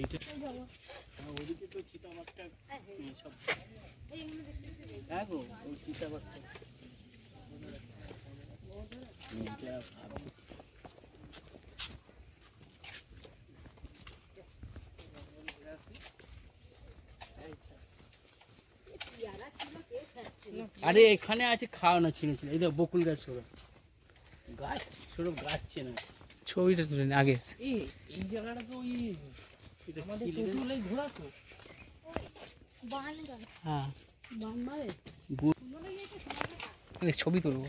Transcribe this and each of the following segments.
এইটা? ওদিকে তো চিতাবাঘটা সব হ্যাঁ গো ওই চিতাবাঘটা আরে এখানে আছে খাওয়ানো ছিঁড়ে ছিল এই তো বকুল গাছ সরব গাছ সরব গাছ চেনা। ছবিটা তুলে নে আগে এই এই জায়গাটা তো ওই এটা আমাদের না। আমার একটা হ্যাঁ। ছবি তুলবো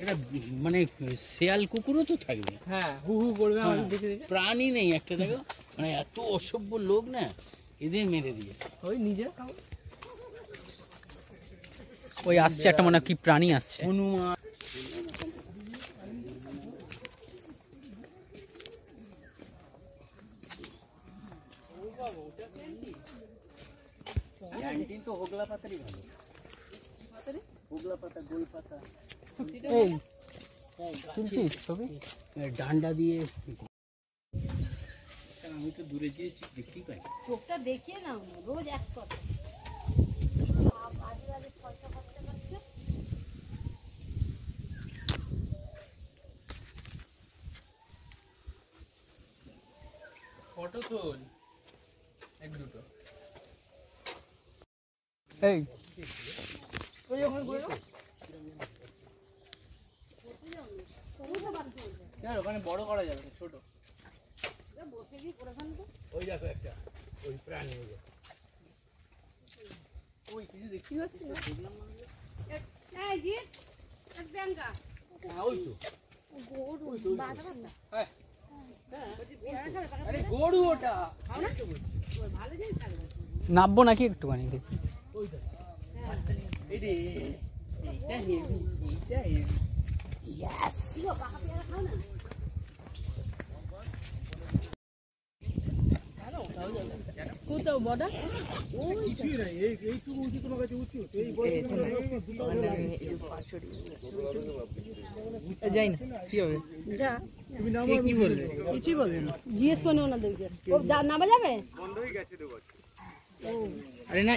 এটা মানে শেয়াল কুকুরও তো থাকবে। হ্যাঁ হু হু করবে হ্যাঁ, আমাদের দেখে দেখে। প্রাণী নেই একটা দেখো। মানে এত অসভ্য লোক না এদের মেরে দিয়েছে। ওই নিজে ওই আসছে একটা মনে কি প্রাণী আসছে। হনুমান। তো হোগলা পাতারই ভালো। হোগলা পাতা গোল পাতা। এই তুলছিস ছবি ডান্ডা দিয়ে আমি তো দূরে যেয়ে ঠিক দেখতেই পাই। চোখটা দেখিয়ে নাও রোজ এক কথা। ফটো তোল। এক দুটো। এই। ওই ওখানে করে দাও না, ওখানে বড় করা যাবে ছোট। বসে ওই দেখো একটা ওই প্রাণী ওই ওই কিছু দেখতে পাচ্ছিস না। এই জিৎ, এক ব্যাঙ্গা। হ্যাঁ, ওই তো। গরু, বাঘা বাঘা। হ্যাঁ। আরে গরু ওটা। ভালো জিনিস নামবো নাকি একটুখানি দেখি? এই রে এইটা হেভি এইটা হেভি কি গো, পাকা পেয়ারা খাও না? কোথাও বড়া যাই না কি হবে? যা। কে কি বলবে। কিছুই বলবে না। জিজ্ঞেস করে ওনাদেরকে। নামা যাবে? আরে না